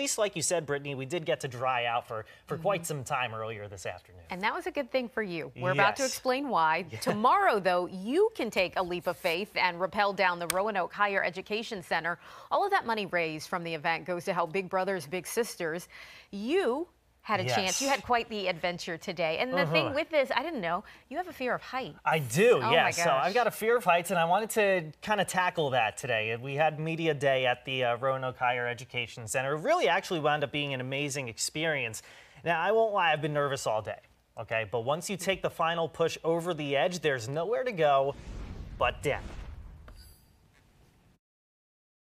least, like you said, Brittany, we did get to dry out for, for Mm-hmm. quite some time earlier this afternoon. And that was a good thing for you. We're about to explain why. Tomorrow, though, you can take a leap of faith and rappel down the Roanoke Higher Education Center. All of that money raised from the event goes to help Big Brothers Big Sisters. You had a chance. You had quite the adventure today. And the thing Uh-huh. with this, I didn't know, you have a fear of heights. I do, Oh my yes. So. I've got a fear of heights, and I wanted to kind of tackle that today. We had media day at the uh, Roanoke Higher Education Center. It really actually wound up being an amazing experience. Now, I won't lie, I've been nervous all day, okay? But once you take the final push over the edge, there's nowhere to go but down.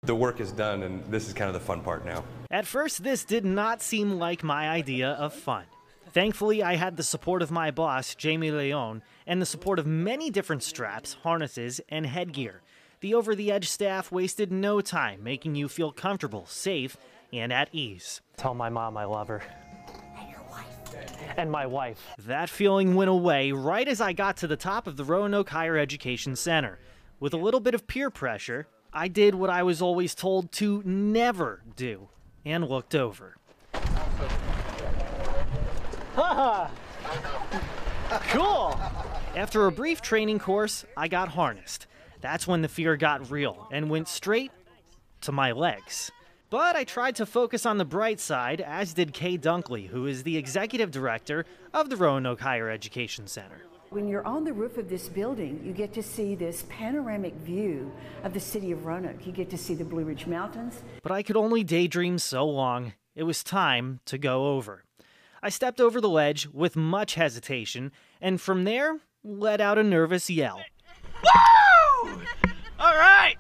The work is done, and this is kind of the fun part now. At first, this did not seem like my idea of fun. Thankfully, I had the support of my boss, Jamie Leon, and the support of many different straps, harnesses, and headgear. The over the edge staff wasted no time making you feel comfortable, safe, and at ease. Tell my mom I love her. And my wife. That feeling went away right as I got to the top of the Roanoke Higher Education Center. With a little bit of peer pressure, I did what I was always told to never do and looked over. cool! After a brief training course, I got harnessed. That's when the fear got real and went straight to my legs. But I tried to focus on the bright side, as did Kay Dunkley, who is the executive director of the Roanoke Higher Education Center. When you're on the roof of this building, you get to see this panoramic view of the city of Roanoke. You get to see the Blue Ridge Mountains. But I could only daydream so long. It was time to go over. I stepped over the ledge with much hesitation, and from there, let out a nervous yell. Woo! All right!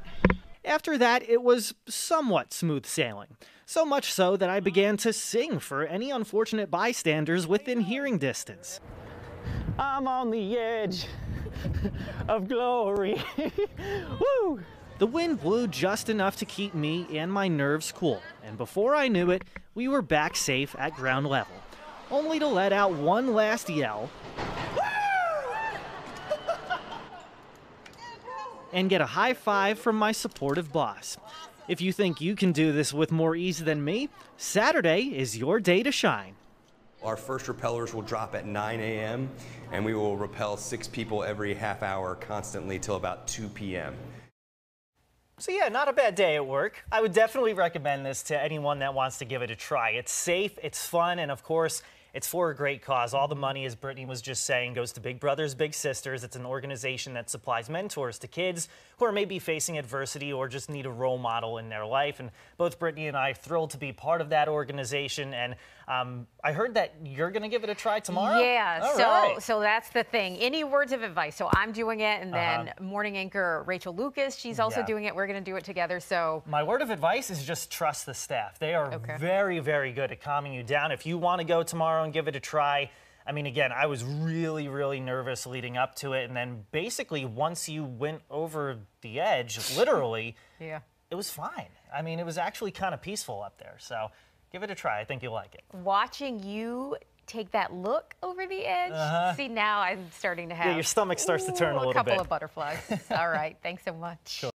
After that, it was somewhat smooth sailing. So much so that I began to sing for any unfortunate bystanders within hearing distance. I'm on the edge of glory. Woo! The wind blew just enough to keep me and my nerves cool, and before I knew it, we were back safe at ground level, only to let out one last yell and get a high five from my supportive boss. If you think you can do this with more ease than me, Saturday is your day to shine. Our first rappellers will drop at 9 a.m., and we will rappel six people every half hour constantly till about 2 p.m. So yeah, not a bad day at work. I would definitely recommend this to anyone that wants to give it a try. It's safe, it's fun, and of course, it's for a great cause. All the money, as Brittany was just saying, goes to Big Brothers Big Sisters. It's an organization that supplies mentors to kids who are maybe facing adversity or just need a role model in their life. And both Brittany and I are thrilled to be part of that organization. And um, I heard that you're going to give it a try tomorrow. Yeah, All so right. so that's the thing. Any words of advice? So I'm doing it, and then Uh-huh. morning anchor Rachel Lucas, she's also Yeah. doing it. We're going to do it together. So My word of advice is just trust the staff. They are Okay. very, very good at calming you down. If you want to go tomorrow and give it a try, I mean, again, I was really, really nervous leading up to it. And then basically, once you went over the edge, literally, yeah. it was fine. I mean, it was actually kind of peaceful up there. So give it a try. I think you'll like it. Watching you take that look over the edge. See now I'm starting to have Uh-huh. your stomach starts to turn a ooh, little a couple bit. of butterflies. All right, thanks so much.